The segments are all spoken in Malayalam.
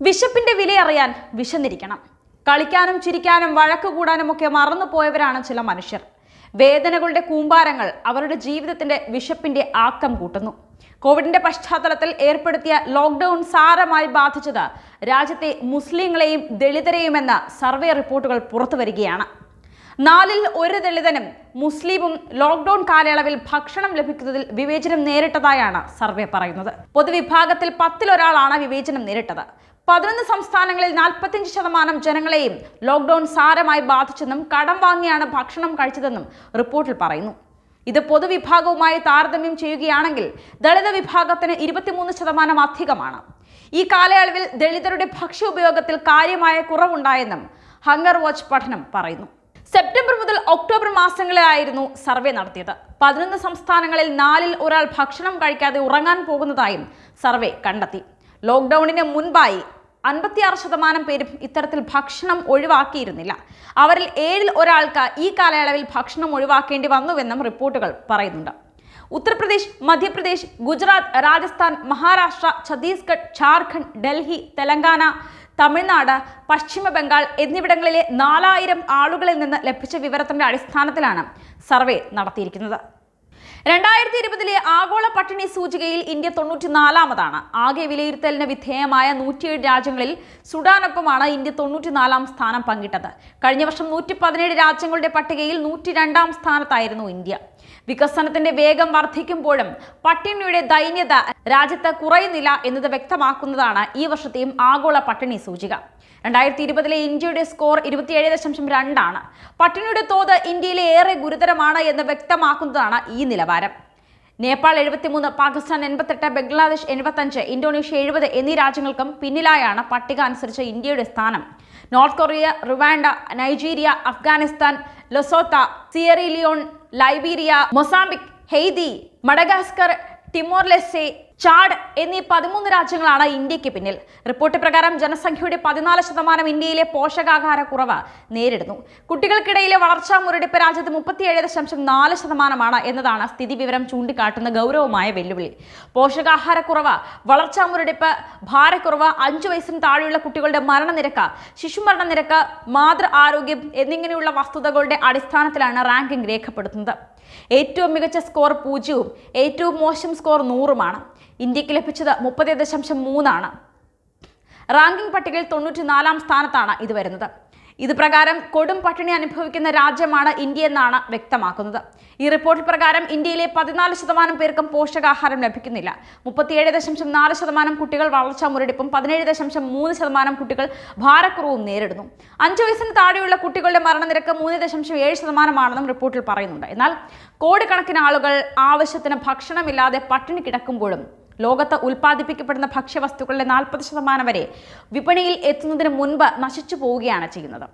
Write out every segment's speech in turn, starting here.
വിശപ്പിന്റെ വില അറിയാൻ വിശന്നിരിക്കണം. കളിക്കാനും ചിരിക്കാനും വഴക്ക് കൂടാനും ഒക്കെ മറന്നു പോയവരാണ് ചില മനുഷ്യർ. വേദനകളുടെ കൂമ്പാരങ്ങൾ അവരുടെ ജീവിതത്തിന്റെ വിശപ്പിന്റെ ആക്കം കൂട്ടുന്നു. കോവിഡിന്റെ പശ്ചാത്തലത്തിൽ ഏർപ്പെടുത്തിയ ലോക്ക്ഡൌൺ സാരമായി ബാധിച്ചത് രാജ്യത്തെ മുസ്ലിങ്ങളെയും ദളിതരെയുമെന്ന സർവേ റിപ്പോർട്ടുകൾ പുറത്തു വരികയാണ്. നാലിൽ ഒരു ദളിതനും മുസ്ലിമും ലോക്ക്ഡൌൺ കാലയളവിൽ ഭക്ഷണം ലഭിക്കുന്നതിൽ വിവേചനം നേരിട്ടതായാണ് സർവേ പറയുന്നത്. പൊതുവിഭാഗത്തിൽ പത്തിലൊരാളാണ് വിവേചനം നേരിട്ടത്. പതിനൊന്ന് സംസ്ഥാനങ്ങളിൽ നാൽപ്പത്തിയഞ്ച് ശതമാനം ജനങ്ങളെയും ലോക്ക്ഡൌൺ സാരമായി ബാധിച്ചെന്നും കടം വാങ്ങിയാണ് ഭക്ഷണം കഴിച്ചതെന്നും റിപ്പോർട്ടിൽ പറയുന്നു. ഇത് പൊതുവിഭാഗവുമായി താരതമ്യം ചെയ്യുകയാണെങ്കിൽ ദളിത വിഭാഗത്തിന് ഇരുപത്തിമൂന്ന് ശതമാനം അധികമാണ്. ഈ കാലയളവിൽ ദളിതരുടെ ഭക്ഷ്യ ഉപയോഗത്തിൽ കാര്യമായ കുറവുണ്ടായെന്നും ഹങ്കർ വാച്ച് പഠനം പറയുന്നു. സെപ്റ്റംബർ മുതൽ ഒക്ടോബർ മാസങ്ങളിലായിരുന്നു സർവേ നടത്തിയത്. പതിനൊന്ന് സംസ്ഥാനങ്ങളിൽ നാലിൽ ഒരാൾ ഭക്ഷണം കഴിക്കാതെ ഉറങ്ങാൻ പോകുന്നതായും സർവേ കണ്ടെത്തി. ലോക്ക്ഡൌണിന് മുൻപായി അൻപത്തിയാറ് ശതമാനം പേരും ഇത്തരത്തിൽ ഭക്ഷണം ഒഴിവാക്കിയിരുന്നില്ല. അവരിൽ ഏഴിൽ ഒരാൾക്ക് ഈ കാലയളവിൽ ഭക്ഷണം ഒഴിവാക്കേണ്ടി വന്നുവെന്നും റിപ്പോർട്ടുകൾ പറയുന്നുണ്ട്. ഉത്തർപ്രദേശ് മധ്യപ്രദേശ് ഗുജറാത്ത് രാജസ്ഥാൻ മഹാരാഷ്ട്ര ഛത്തീസ്ഗഡ് ഝാർഖണ്ഡ് ഡൽഹി തെലങ്കാന തമിഴ്നാട് പശ്ചിമ ബംഗാൾ എന്നിവിടങ്ങളിലെ നാലായിരം ആളുകളിൽ നിന്ന് ലഭിച്ച വിവരത്തിന്റെ അടിസ്ഥാനത്തിലാണ് സർവേ നടത്തിയിരിക്കുന്നത്. രണ്ടായിരത്തി ഇരുപതിലെ ആഗോള പട്ടിണി സൂചികയിൽ ഇന്ത്യ തൊണ്ണൂറ്റിനാലാമതാണ്. ആകെ വിലയിരുത്തലിന് വിധേയമായ നൂറ്റിയേഴ് രാജ്യങ്ങളിൽ സുഡാനൊപ്പമാണ് ഇന്ത്യ തൊണ്ണൂറ്റിനാലാം സ്ഥാനം പങ്കിട്ടത്. കഴിഞ്ഞ വർഷം നൂറ്റി രാജ്യങ്ങളുടെ പട്ടികയിൽ നൂറ്റി സ്ഥാനത്തായിരുന്നു ഇന്ത്യ. വികസനത്തിന്റെ വേഗം വർദ്ധിക്കുമ്പോഴും പട്ടിണിയുടെ ദൈന്യത രാജ്യത്ത് കുറയുന്നില്ല എന്നത് വ്യക്തമാക്കുന്നതാണ് ഈ വർഷത്തെയും ആഗോള പട്ടിണി സൂചിക. രണ്ടായിരത്തി ഇരുപതിലെ ഇന്ത്യയുടെ സ്കോർ ഇരുപത്തിയേഴ് ദശാംശം രണ്ടാണ്. പട്ടിണിയുടെ തോത് ഇന്ത്യയിലെ ഏറെ ഗുരുതരമാണ് എന്ന് വ്യക്തമാക്കുന്നതാണ് ഈ നിലവാരം. നേപ്പാൾ എഴുപത്തിമൂന്ന് പാകിസ്ഥാൻ എൺപത്തെട്ട് ബംഗ്ലാദേശ് എൺപത്തഞ്ച് ഇന്തോനേഷ്യ എഴുപത് എന്നീ രാജ്യങ്ങൾക്കും പിന്നിലായാണ് പട്ടിക അനുസരിച്ച് ഇന്ത്യയുടെ സ്ഥാനം. North Korea Rwanda Nigeria Afghanistan Lesotho Sierra Leone Liberia Mozambique Haiti Madagascar Timor Leste Chad എന്നീ പതിമൂന്ന് രാജ്യങ്ങളാണ് ഇന്ത്യയ്ക്ക് പിന്നിൽ. റിപ്പോർട്ട് പ്രകാരം ജനസംഖ്യയുടെ പതിനാല് ശതമാനം ഇന്ത്യയിലെ പോഷകാഹാര കുറവ് നേരിടുന്നു. കുട്ടികൾക്കിടയിലെ വളർച്ചാ മുരടിപ്പ് രാജ്യത്ത് മുപ്പത്തിയേഴ് ദശാംശം നാല് ശതമാനമാണ് എന്നതാണ് സ്ഥിതി വിവരം ചൂണ്ടിക്കാട്ടുന്ന ഗൗരവമായ വെല്ലുവിളി. പോഷകാഹാരക്കുറവ് വളർച്ചാ മുരടിപ്പ് ഭാരക്കുറവ് അഞ്ചു വയസ്സിന് താഴെയുള്ള കുട്ടികളുടെ മരണനിരക്ക് ശിശുമരണ നിരക്ക് മാതൃ ആരോഗ്യം എന്നിങ്ങനെയുള്ള വസ്തുതകളുടെ അടിസ്ഥാനത്തിലാണ് റാങ്കിംഗ് രേഖപ്പെടുത്തുന്നത്. ഏറ്റവും മികച്ച സ്കോർ പൂജ്യവും ഏറ്റവും മോശം സ്കോർ നൂറുമാണ്. ഇന്ത്യയ്ക്ക് ലഭിച്ചത് മുപ്പത് ദശാംശം മൂന്നാണ്. റാങ്കിംഗ് പട്ടികയിൽ തൊണ്ണൂറ്റിനാലാം സ്ഥാനത്താണ് ഇത് വരുന്നത്. ഇത് പ്രകാരം കൊടും പട്ടിണി അനുഭവിക്കുന്ന രാജ്യമാണ് ഇന്ത്യ എന്നാണ് വ്യക്തമാക്കുന്നത്. ഈ റിപ്പോർട്ട് പ്രകാരം ഇന്ത്യയിലെ പതിനാല് ശതമാനം പേർക്കും പോഷകാഹാരം ലഭിക്കുന്നില്ല. മുപ്പത്തിയേഴ് ദശാംശം നാല് ശതമാനം കുട്ടികൾ വളർച്ചാ മുരടിപ്പും പതിനേഴ് ദശാംശം മൂന്ന് ശതമാനം കുട്ടികൾ ഭാരക്കുറവും നേരിടുന്നു. അഞ്ചു വയസ്സിന് താഴെയുള്ള കുട്ടികളുടെ മരണനിരക്ക് മൂന്ന് ദശാംശം ഏഴ് ശതമാനമാണെന്നും റിപ്പോർട്ടിൽ പറയുന്നുണ്ട്. എന്നാൽ കോടിക്കണക്കിന് ആളുകൾ ആവശ്യത്തിന് ഭക്ഷണമില്ലാതെ പട്ടിണി കിടക്കുമ്പോഴും ലോകത്ത് ഉൽപ്പാദിപ്പിക്കപ്പെടുന്ന ഭക്ഷ്യവസ്തുക്കളുടെ നാൽപ്പത് ശതമാനം വരെ വിപണിയിൽ എത്തുന്നതിന് മുൻപ് നശിച്ചു പോവുകയാണ് ചെയ്യുന്നത്.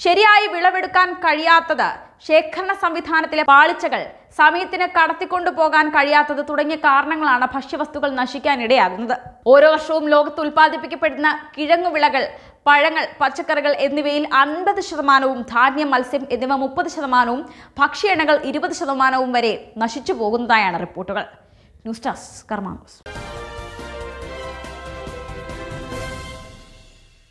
ശരിയായി വിളവെടുക്കാൻ കഴിയാത്തത് ശേഖരണ സംവിധാനത്തിലെ പാളിച്ചകൾ സമയത്തിന് കടത്തിക്കൊണ്ടു പോകാൻ കഴിയാത്തത് തുടങ്ങിയ കാരണങ്ങളാണ് ഭക്ഷ്യവസ്തുക്കൾ നശിക്കാനിടയാകുന്നത് ഓരോ വർഷവും ലോകത്ത് ഉൽപ്പാദിപ്പിക്കപ്പെടുന്ന കിഴങ്ങുവിളകൾ പഴങ്ങൾ പച്ചക്കറികൾ എന്നിവയിൽ അൻപത് ശതമാനവും ധാന്യം മത്സ്യം എന്നിവ മുപ്പത് ശതമാനവും ഭക്ഷ്യ എണ്ണകൾ ഇരുപത് ശതമാനവും വരെ നശിച്ചു പോകുന്നതായാണ് റിപ്പോർട്ടുകൾ. News desk കർമാനോസ്